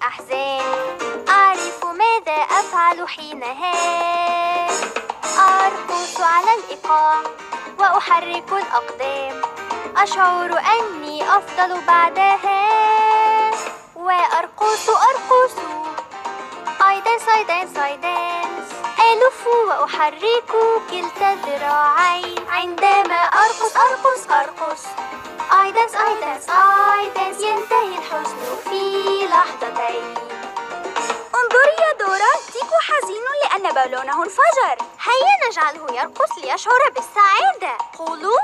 الأحزان. أعرف ماذا أفعل حينها. أرقص على الإيقاع وأحرك الأقدام. أشعر أني أفضل بعدها. وأرقص أرقص. I dance I dance I dance ألف وأحرك كلتا الذراعين عندما أرقص أرقص أرقص. I dance I dance انظري يا دورا تيكو حزين لأن بالونة انفجر هيا نجعله يرقص ليشعر بالسعادة. قولوا